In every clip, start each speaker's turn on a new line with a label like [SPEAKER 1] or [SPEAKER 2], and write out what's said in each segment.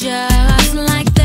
[SPEAKER 1] just like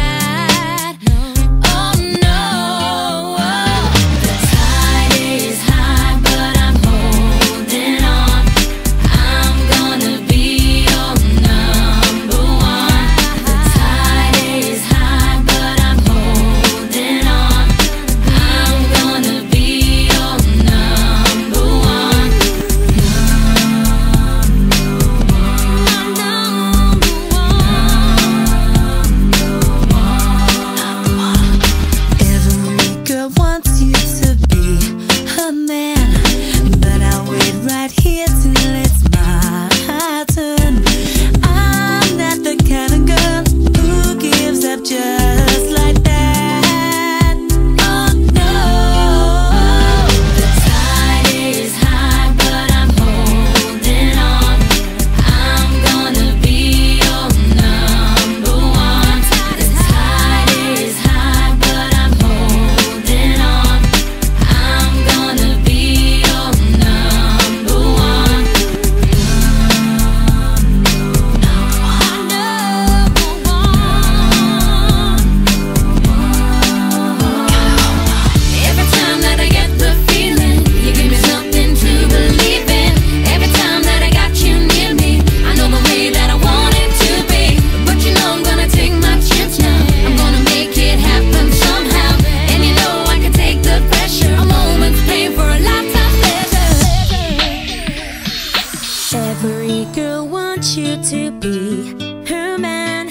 [SPEAKER 2] you to be her man,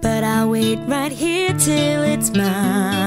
[SPEAKER 2] but I'll wait right here till it's mine.